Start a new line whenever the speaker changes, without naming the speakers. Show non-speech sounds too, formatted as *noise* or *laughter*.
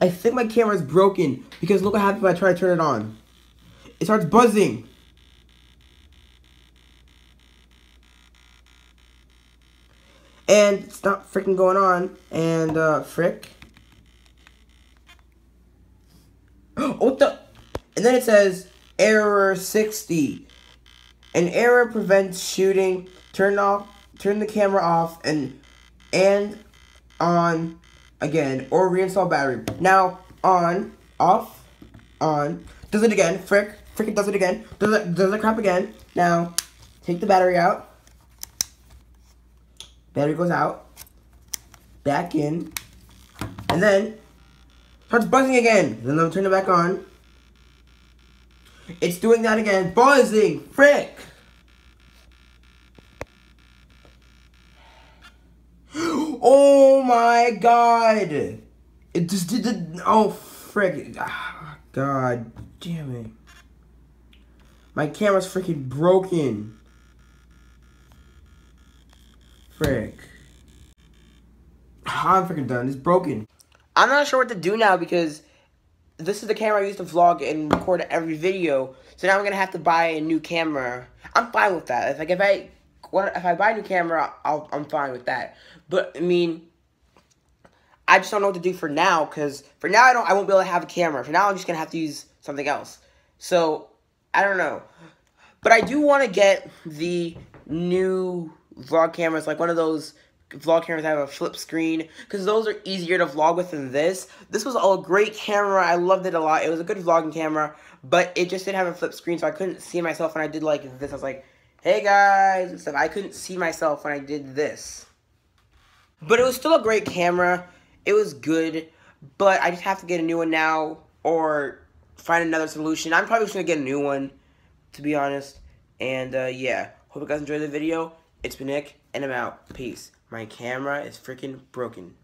I think my camera is broken because look what happens when I try to turn it on. It starts buzzing. And it's not freaking going on. And, uh, frick. *gasps* what the? And then it says, error 60. An error prevents shooting. Turn off, turn the camera off, and, and on again, or reinstall battery. Now, on, off, on, does it again, frick, frick it does it again, does it, does it crap again. Now, take the battery out, battery goes out, back in, and then, starts buzzing again, then I'll turn it back on, it's doing that again, buzzing, frick. *gasps* Oh my god! It just did the. Oh, frick. Ah, god damn it. My camera's freaking broken. Frick. I'm freaking done. It's broken. I'm not sure what to do now because this is the camera I used to vlog and record every video. So now I'm gonna have to buy a new camera. I'm fine with that. If like if I if I buy a new camera, I'll, I'm fine with that. But I mean, I just don't know what to do for now because for now I don't I won't be able to have a camera. For now I'm just gonna have to use something else. So I don't know, but I do want to get the new vlog cameras, like one of those vlog cameras that have a flip screen because those are easier to vlog with than this. This was a great camera. I loved it a lot. It was a good vlogging camera, but it just didn't have a flip screen, so I couldn't see myself when I did like this. I was like, hey guys, and stuff. I couldn't see myself when I did this. But it was still a great camera. It was good, but I just have to get a new one now or find another solution. I'm probably just going to get a new one, to be honest. And, uh, yeah. Hope you guys enjoyed the video. It's been Nick, and I'm out. Peace. My camera is freaking broken.